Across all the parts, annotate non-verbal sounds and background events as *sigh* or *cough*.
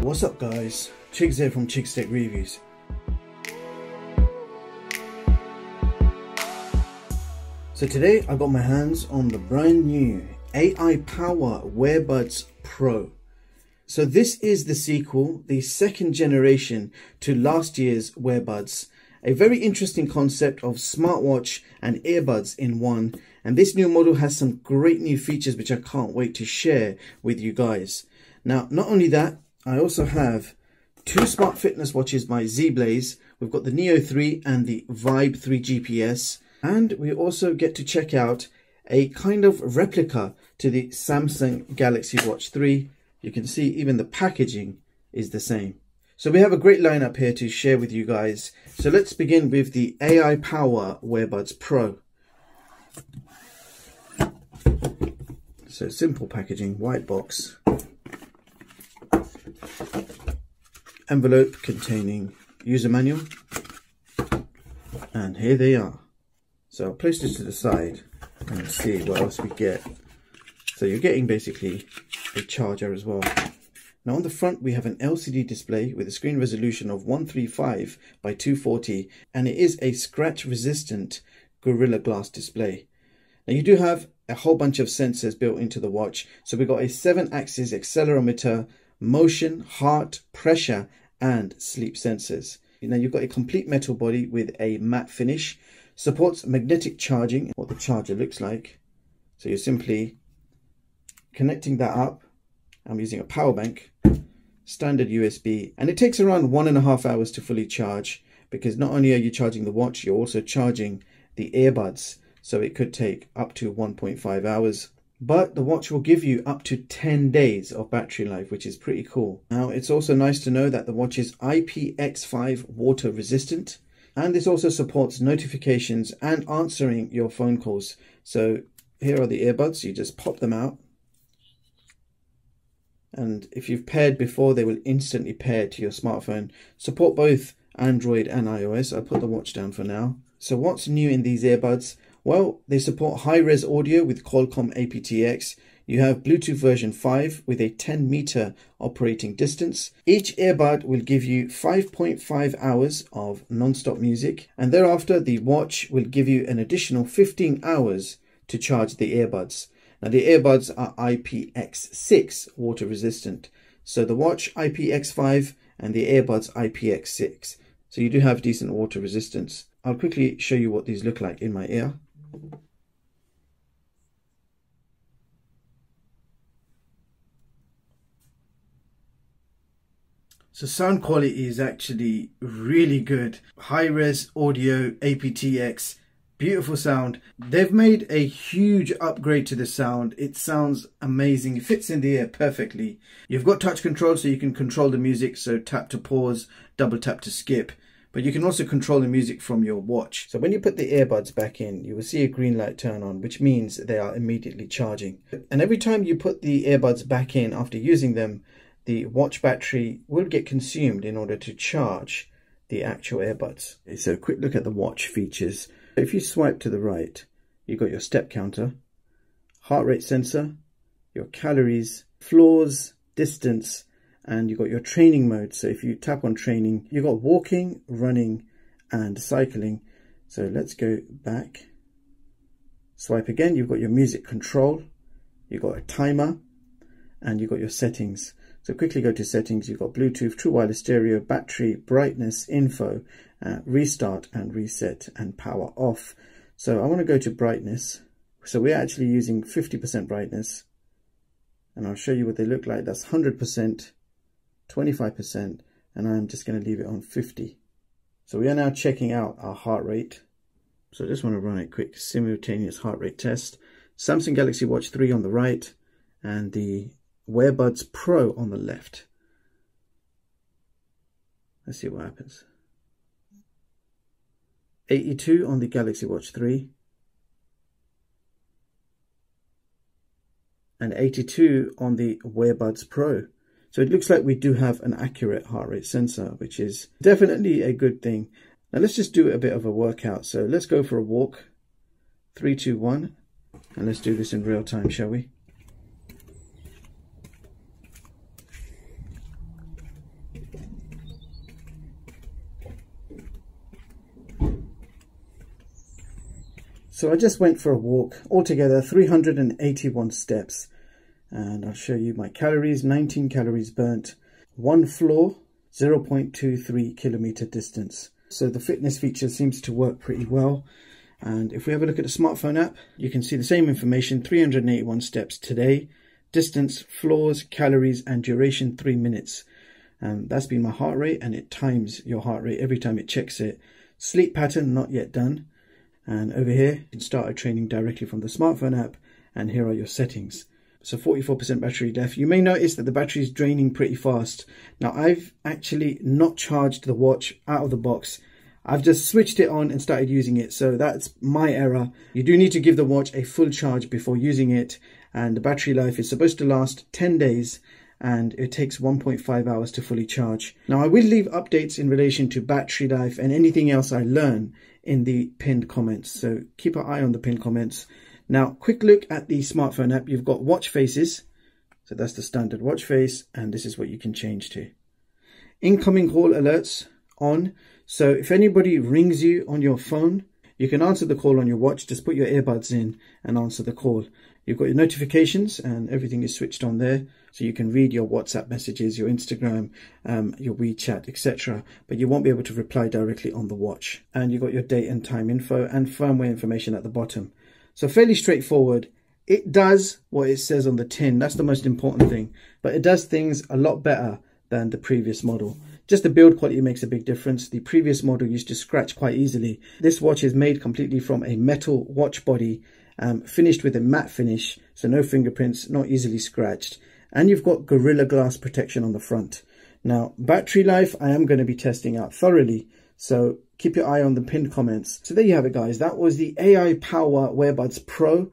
What's up guys, Chigz here from Chigz Tech Reviews. So today I got my hands on the brand new AI Power Wearbuds Pro. So this is the sequel, the second generation to last year's Wearbuds. A very interesting concept of smartwatch and earbuds in one. And this new model has some great new features which I can't wait to share with you guys. Now, not only that, I also have two smart fitness watches by Zeblaze. We've got the Neo 3 and the Vibe 3 GPS. And we also get to check out a kind of replica to the Samsung Galaxy Watch 3. You can see even the packaging is the same. So we have a great lineup here to share with you guys. So let's begin with the AI Power Wearbuds Pro. So simple packaging, white box. Envelope containing user manual. And here they are. So I'll place this to the side and see what else we get. So you're getting basically a charger as well. Now on the front we have an LCD display with a screen resolution of 135 by 240 and it is a scratch resistant Gorilla Glass display. Now you do have a whole bunch of sensors built into the watch. So we've got a 7 axis accelerometer, motion, heart, pressure and sleep sensors. Now you've got a complete metal body with a matte finish supports magnetic charging, what the charger looks like. So you're simply connecting that up. I'm using a power bank, standard USB, and it takes around one and a half hours to fully charge because not only are you charging the watch, you're also charging the earbuds. So it could take up to 1.5 hours. But the watch will give you up to 10 days of battery life, which is pretty cool. Now, it's also nice to know that the watch is IPX5 water resistant and this also supports notifications and answering your phone calls. So here are the earbuds, you just pop them out. And if you've paired before, they will instantly pair to your smartphone. Support both Android and iOS. I'll put the watch down for now. So what's new in these earbuds? Well, they support high-res audio with Qualcomm aptX. You have Bluetooth version 5 with a 10 meter operating distance. Each earbud will give you 5.5 hours of non-stop music and thereafter the watch will give you an additional 15 hours to charge the earbuds. Now the earbuds are IPX6 water resistant. So the watch IPX5 and the earbuds IPX6. So you do have decent water resistance. I'll quickly show you what these look like in my ear. So sound quality is actually really good. High-res audio, aptX, beautiful sound. They've made a huge upgrade to the sound. It sounds amazing. It fits in the ear perfectly. You've got touch control so you can control the music. So tap to pause, double tap to skip. But you can also control the music from your watch. So when you put the earbuds back in, you will see a green light turn on, which means they are immediately charging. And every time you put the earbuds back in after using them, the watch battery will get consumed in order to charge the actual earbuds. So a quick look at the watch features. If you swipe to the right, you've got your step counter, heart rate sensor, your calories, floors, distance, and you've got your training mode. So if you tap on training, you've got walking, running, and cycling. So let's go back. Swipe again, you've got your music control, you've got a timer, and you've got your settings. So quickly go to settings, you've got Bluetooth, True Wireless Stereo, battery, brightness, info, uh, restart and reset and power off. So I want to go to brightness. So we're actually using 50% brightness and I'll show you what they look like. That's 100%, 25% and I'm just going to leave it on 50. So we are now checking out our heart rate. So I just want to run a quick simultaneous heart rate test. Samsung Galaxy Watch 3 on the right and the Wearbuds Pro on the left. Let's see what happens. 82 on the Galaxy Watch 3. And 82 on the Wearbuds Pro. So it looks like we do have an accurate heart rate sensor, which is definitely a good thing. Now let's just do a bit of a workout. So let's go for a walk. Three, two, one. And let's do this in real time, shall we? So I just went for a walk, altogether 381 steps. And I'll show you my calories, 19 calories burnt, one floor, 0.23 kilometer distance. So the fitness feature seems to work pretty well. And if we have a look at the smartphone app, you can see the same information, 381 steps today, distance, floors, calories, and duration, three minutes. And that's been my heart rate, and it times your heart rate every time it checks it. Sleep pattern, not yet done. And over here, you can start a training directly from the smartphone app. And here are your settings. So 44% battery life. You may notice that the battery is draining pretty fast. Now I've actually not charged the watch out of the box. I've just switched it on and started using it. So that's my error. You do need to give the watch a full charge before using it. And the battery life is supposed to last 10 days and it takes 1.5 hours to fully charge. Now I will leave updates in relation to battery life and anything else I learn in the pinned comments. So keep an eye on the pinned comments. Now, quick look at the smartphone app. You've got watch faces. So that's the standard watch face. And this is what you can change to. Incoming call alerts on. So if anybody rings you on your phone, you can answer the call on your watch. Just put your earbuds in and answer the call. You've got your notifications and everything is switched on there. So you can read your WhatsApp messages, your Instagram, um, your WeChat, etc. But you won't be able to reply directly on the watch. And you've got your date and time info and firmware information at the bottom. So fairly straightforward. It does what it says on the tin. That's the most important thing. But it does things a lot better than the previous model. Just the build quality makes a big difference. The previous model used to scratch quite easily. This watch is made completely from a metal watch body, um, finished with a matte finish, so no fingerprints, not easily scratched and you've got Gorilla Glass protection on the front. Now, battery life, I am going to be testing out thoroughly, so keep your eye on the pinned comments. So there you have it, guys. That was the AI Power Wearbuds Pro,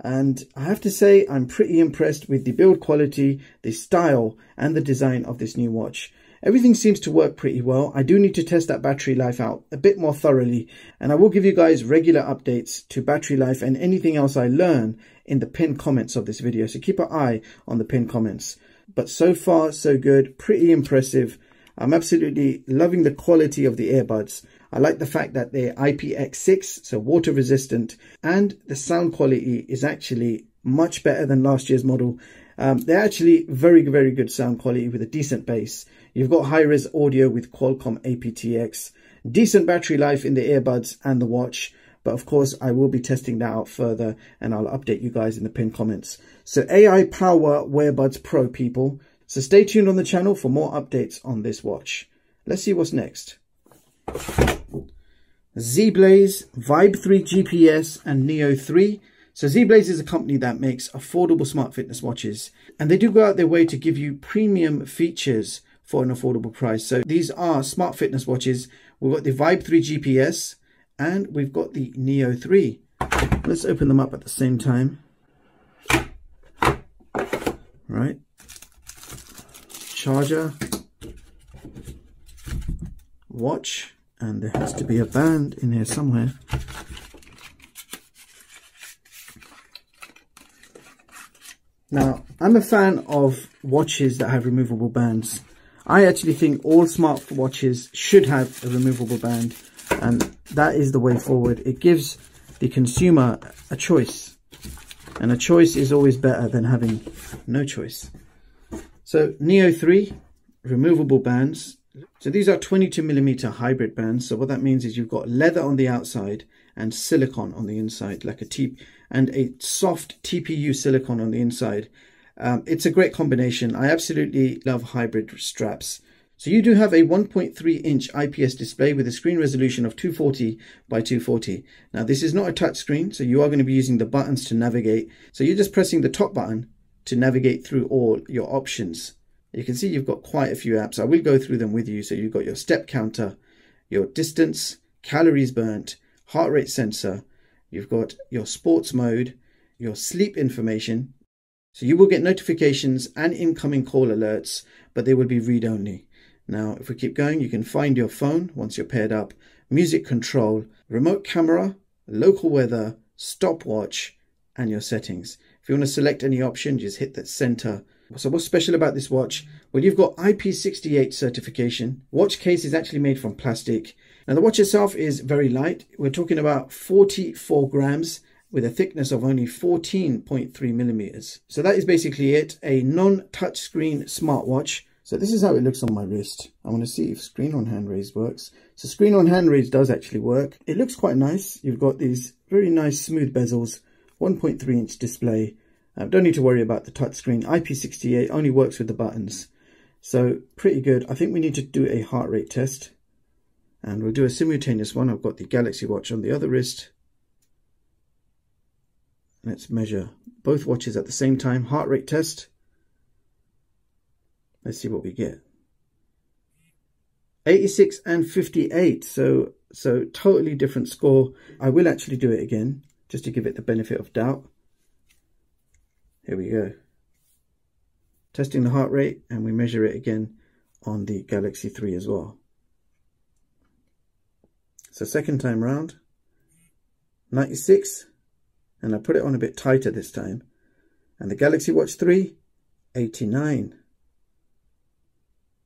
and I have to say I'm pretty impressed with the build quality, the style, and the design of this new watch. Everything seems to work pretty well. I do need to test that battery life out a bit more thoroughly and I will give you guys regular updates to battery life and anything else I learn in the pinned comments of this video. So keep an eye on the pinned comments. But so far, so good. Pretty impressive. I'm absolutely loving the quality of the earbuds. I like the fact that they're IPX6, so water resistant, and the sound quality is actually much better than last year's model. Um, they're actually very, very good sound quality with a decent bass. You've got high-res audio with Qualcomm aptX, decent battery life in the earbuds and the watch. But of course, I will be testing that out further and I'll update you guys in the pinned comments. So AI Power Wearbuds Pro, people. So stay tuned on the channel for more updates on this watch. Let's see what's next. Zeblaze, Vibe 3 GPS and Neo 3 so Zeblaze is a company that makes affordable smart fitness watches and they do go out their way to give you premium features for an affordable price. So these are smart fitness watches. We've got the Vibe 3 GPS and we've got the Neo 3. Let's open them up at the same time. Right. Charger. Watch. And there has to be a band in here somewhere. Now, I'm a fan of watches that have removable bands. I actually think all smart watches should have a removable band and that is the way forward. It gives the consumer a choice and a choice is always better than having no choice. So Neo 3, removable bands. So these are 22 millimeter hybrid bands. So what that means is you've got leather on the outside and silicon on the inside, like a T and a soft TPU silicon on the inside. Um, it's a great combination. I absolutely love hybrid straps. So you do have a 1.3 inch IPS display with a screen resolution of 240 by 240. Now this is not a touch screen, so you are going to be using the buttons to navigate. So you're just pressing the top button to navigate through all your options. You can see you've got quite a few apps. I will go through them with you. So you've got your step counter, your distance, calories burnt, heart rate sensor, you've got your sports mode, your sleep information. So you will get notifications and incoming call alerts, but they will be read only. Now, if we keep going, you can find your phone once you're paired up, music control, remote camera, local weather, stopwatch, and your settings. If you want to select any option, just hit that center So what's special about this watch? Well, you've got IP68 certification. Watch case is actually made from plastic. Now the watch itself is very light. We're talking about 44 grams with a thickness of only 14.3 millimeters. So that is basically it, a non-touchscreen smartwatch. So this is how it looks on my wrist. I want to see if screen on hand raise works. So screen on hand raise does actually work. It looks quite nice. You've got these very nice smooth bezels, 1.3 inch display. Uh, don't need to worry about the touchscreen. IP68 only works with the buttons. So pretty good. I think we need to do a heart rate test. And we'll do a simultaneous one. I've got the Galaxy Watch on the other wrist. Let's measure both watches at the same time. Heart rate test. Let's see what we get. 86 and 58. So, so totally different score. I will actually do it again just to give it the benefit of doubt. Here we go. Testing the heart rate and we measure it again on the Galaxy 3 as well. So second time round, 96 and I put it on a bit tighter this time. And the Galaxy Watch 3, 89.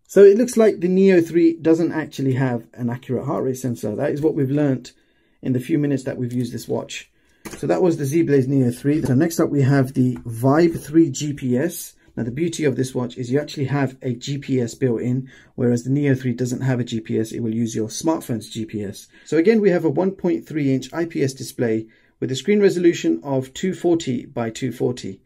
So it looks like the Neo 3 doesn't actually have an accurate heart rate sensor. That is what we've learnt in the few minutes that we've used this watch. So that was the Zeblaze Neo 3. So next up we have the Vibe 3 GPS. Now the beauty of this watch is you actually have a GPS built in, whereas the Neo 3 doesn't have a GPS, it will use your smartphone's GPS. So again, we have a 1.3 inch IPS display with a screen resolution of 240 by 240.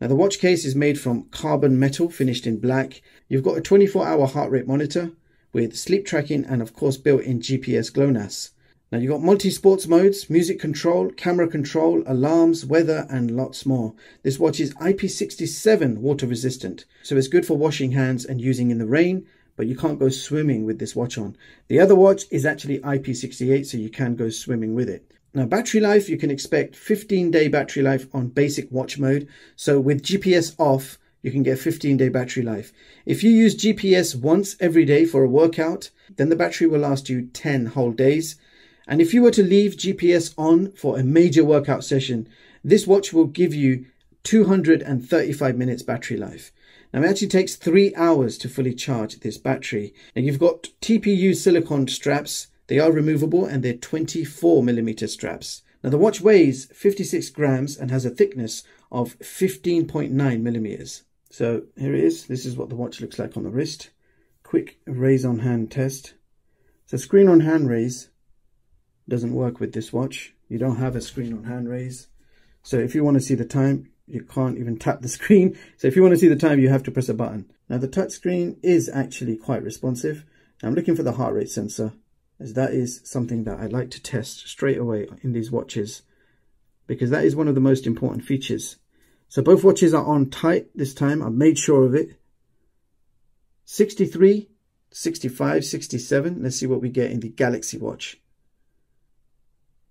Now the watch case is made from carbon metal finished in black. You've got a 24 hour heart rate monitor with sleep tracking and of course built-in GPS GLONASS. Now you've got multi-sports modes, music control, camera control, alarms, weather and lots more. This watch is IP67 water resistant, so it's good for washing hands and using in the rain, but you can't go swimming with this watch on. The other watch is actually IP68, so you can go swimming with it. Now battery life, you can expect 15 day battery life on basic watch mode. So with GPS off, you can get 15 day battery life. If you use GPS once every day for a workout, then the battery will last you 10 whole days. And if you were to leave GPS on for a major workout session, this watch will give you 235 minutes battery life. Now it actually takes three hours to fully charge this battery. Now you've got TPU silicone straps they are removable and they're 24 millimeter straps. Now the watch weighs 56 grams and has a thickness of 15.9 millimeters. So here it is. This is what the watch looks like on the wrist. Quick raise on hand test. So screen on hand raise doesn't work with this watch. You don't have a screen on hand raise. So if you want to see the time, you can't even tap the *laughs* screen. So if you want to see the time, you have to press a button. Now the touch screen is actually quite responsive. I'm looking for the heart rate sensor as that is something that I like to test straight away in these watches because that is one of the most important features. So both watches are on tight this time. I've made sure of it. 63, 65, 67. Let's see what we get in the Galaxy watch.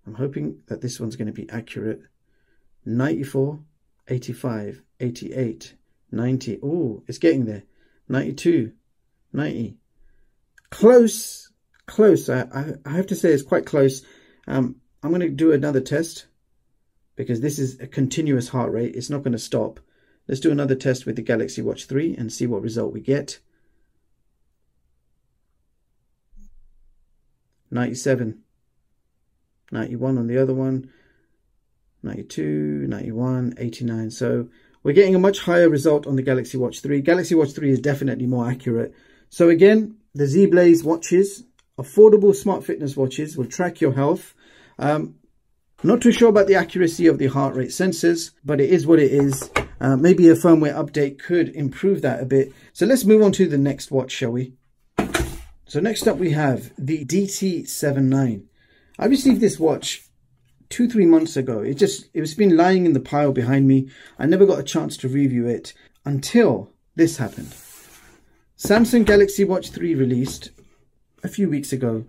I'm hoping that this one's going to be accurate. 94, 85, 88, 90. Oh, it's getting there. 92, 90. Close close. I, I have to say it's quite close. Um, I'm going to do another test because this is a continuous heart rate. It's not going to stop. Let's do another test with the Galaxy Watch 3 and see what result we get. 97, 91 on the other one, 92, 91, 89. So we're getting a much higher result on the Galaxy Watch 3. Galaxy Watch 3 is definitely more accurate. So again, the Zeblaze watches affordable smart fitness watches will track your health. Um, not too sure about the accuracy of the heart rate sensors, but it is what it is. Uh, maybe a firmware update could improve that a bit. So let's move on to the next watch, shall we? So next up we have the DT79. I received this watch two, three months ago. It just, it was been lying in the pile behind me. I never got a chance to review it until this happened. Samsung Galaxy Watch 3 released a few weeks ago.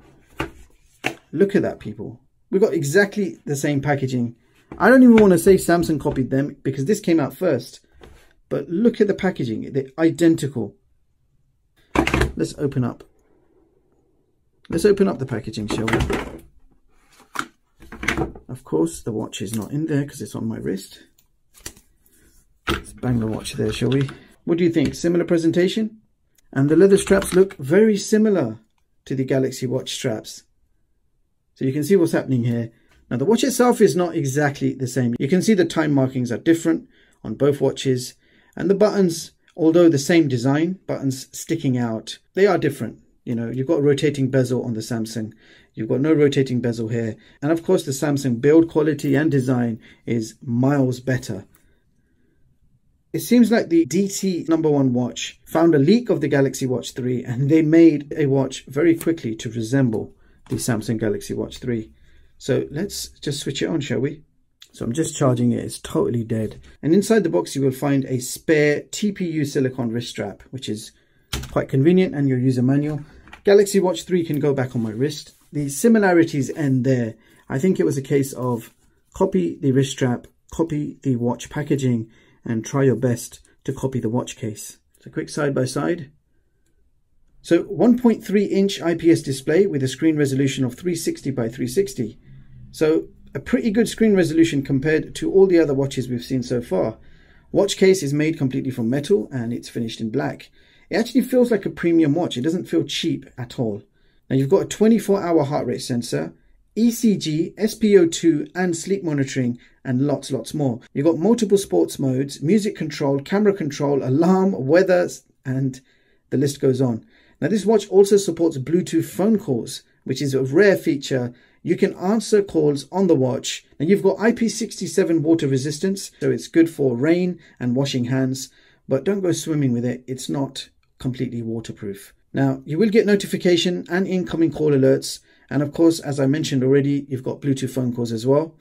Look at that, people. We've got exactly the same packaging. I don't even want to say Samsung copied them because this came out first. But look at the packaging. They're identical. Let's open up. Let's open up the packaging, shall we? Of course, the watch is not in there because it's on my wrist. Let's bang the watch there, shall we? What do you think? Similar presentation? And the leather straps look very similar to the Galaxy Watch straps. So you can see what's happening here. Now the watch itself is not exactly the same. You can see the time markings are different on both watches and the buttons, although the same design, buttons sticking out, they are different. You know, you've got a rotating bezel on the Samsung. You've got no rotating bezel here. And of course the Samsung build quality and design is miles better. It seems like the DT number one watch found a leak of the Galaxy Watch 3 and they made a watch very quickly to resemble the Samsung Galaxy Watch 3. So let's just switch it on, shall we? So I'm just charging it, it's totally dead. And inside the box you will find a spare TPU silicone wrist strap, which is quite convenient and your user manual. Galaxy Watch 3 can go back on my wrist. The similarities end there. I think it was a case of copy the wrist strap, copy the watch packaging, and try your best to copy the watch case. So quick side by side. So 1.3 inch IPS display with a screen resolution of 360 by 360. So a pretty good screen resolution compared to all the other watches we've seen so far. Watch case is made completely from metal and it's finished in black. It actually feels like a premium watch. It doesn't feel cheap at all. Now you've got a 24 hour heart rate sensor, ECG, SpO2 and sleep monitoring and lots lots more. You've got multiple sports modes, music control, camera control, alarm, weather and the list goes on. Now this watch also supports Bluetooth phone calls which is a rare feature. You can answer calls on the watch and you've got IP67 water resistance so it's good for rain and washing hands but don't go swimming with it. It's not completely waterproof. Now you will get notification and incoming call alerts and of course, as I mentioned already, you've got Bluetooth phone calls as well.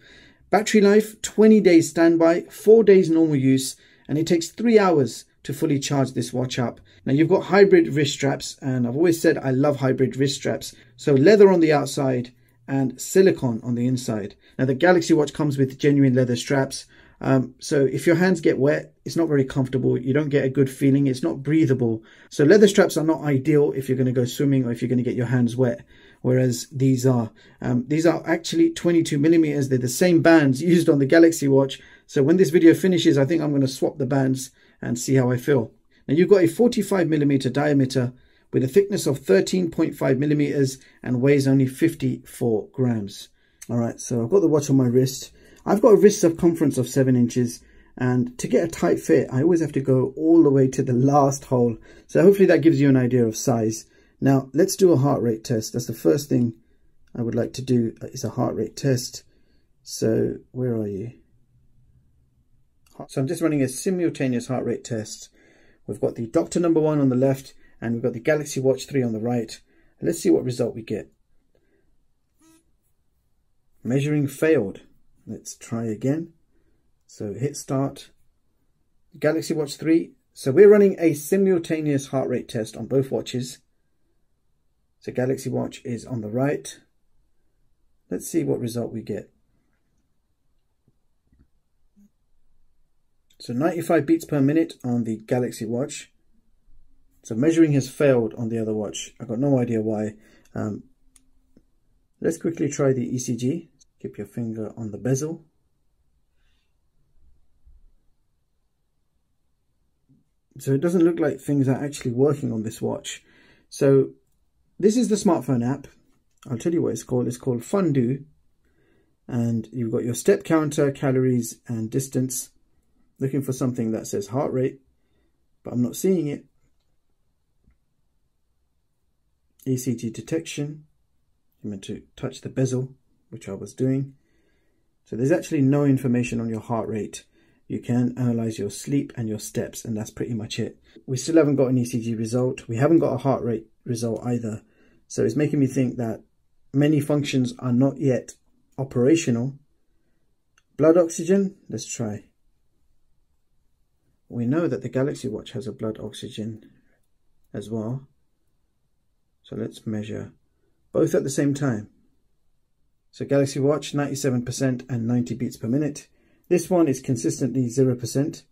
Battery life, 20 days standby, 4 days normal use, and it takes 3 hours to fully charge this watch up. Now you've got hybrid wrist straps, and I've always said I love hybrid wrist straps. So leather on the outside and silicone on the inside. Now the Galaxy Watch comes with genuine leather straps. Um, so if your hands get wet, it's not very comfortable. You don't get a good feeling. It's not breathable. So leather straps are not ideal if you're going to go swimming or if you're going to get your hands wet whereas these are. Um, these are actually 22 millimeters. They're the same bands used on the Galaxy Watch. So when this video finishes, I think I'm going to swap the bands and see how I feel. Now you've got a 45 millimeter diameter with a thickness of 13.5 millimeters and weighs only 54 grams. All right, so I've got the watch on my wrist. I've got a wrist circumference of seven inches and to get a tight fit, I always have to go all the way to the last hole. So hopefully that gives you an idea of size. Now, let's do a heart rate test. That's the first thing I would like to do uh, is a heart rate test. So, where are you? So I'm just running a simultaneous heart rate test. We've got the Doctor number one on the left and we've got the Galaxy Watch 3 on the right. Let's see what result we get. Measuring failed. Let's try again. So hit start. Galaxy Watch 3. So we're running a simultaneous heart rate test on both watches. So Galaxy Watch is on the right. Let's see what result we get. So 95 beats per minute on the Galaxy Watch. So measuring has failed on the other watch. I've got no idea why. Um, let's quickly try the ECG. Keep your finger on the bezel. So it doesn't look like things are actually working on this watch. So this is the smartphone app. I'll tell you what it's called. It's called Fundo. And you've got your step counter, calories, and distance. Looking for something that says heart rate, but I'm not seeing it. ECG detection. You meant to touch the bezel, which I was doing. So there's actually no information on your heart rate. You can analyze your sleep and your steps, and that's pretty much it. We still haven't got an ECG result. We haven't got a heart rate result either. So it's making me think that many functions are not yet operational. Blood oxygen, let's try. We know that the Galaxy Watch has a blood oxygen as well. So let's measure both at the same time. So Galaxy Watch 97% and 90 beats per minute. This one is consistently 0%.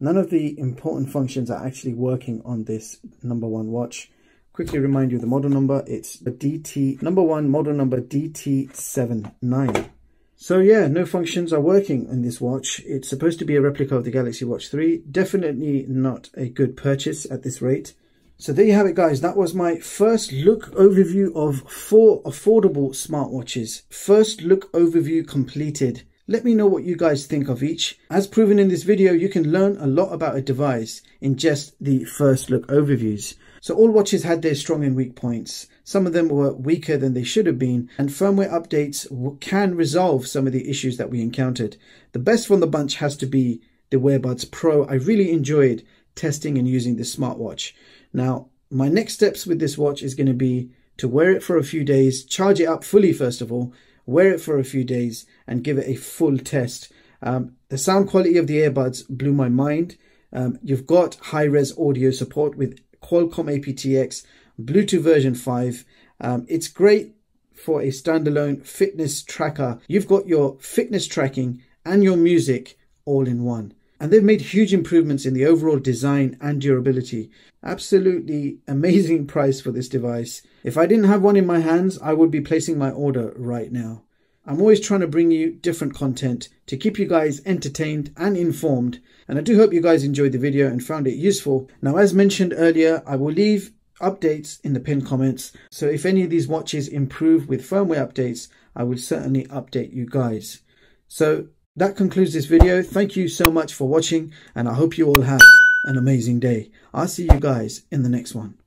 None of the important functions are actually working on this number one watch. Quickly remind you the model number. It's the DT number one model number DT79. So yeah, no functions are working in this watch. It's supposed to be a replica of the Galaxy Watch 3. Definitely not a good purchase at this rate. So there you have it guys. That was my first look overview of four affordable smartwatches. First look overview completed. Let me know what you guys think of each. As proven in this video, you can learn a lot about a device in just the first look overviews. So all watches had their strong and weak points. Some of them were weaker than they should have been, and firmware updates can resolve some of the issues that we encountered. The best from the bunch has to be the Wearbuds Pro. I really enjoyed testing and using this smartwatch. Now, my next steps with this watch is going to be to wear it for a few days, charge it up fully first of all, wear it for a few days and give it a full test. Um, the sound quality of the earbuds blew my mind. Um, you've got high-res audio support with Qualcomm aptX, Bluetooth version 5. Um, it's great for a standalone fitness tracker. You've got your fitness tracking and your music all in one. And they've made huge improvements in the overall design and durability. Absolutely amazing *laughs* price for this device. If I didn't have one in my hands, I would be placing my order right now. I'm always trying to bring you different content to keep you guys entertained and informed. And I do hope you guys enjoyed the video and found it useful. Now, as mentioned earlier, I will leave updates in the pinned comments. So if any of these watches improve with firmware updates, I will certainly update you guys. So that concludes this video. Thank you so much for watching and I hope you all have an amazing day. I'll see you guys in the next one.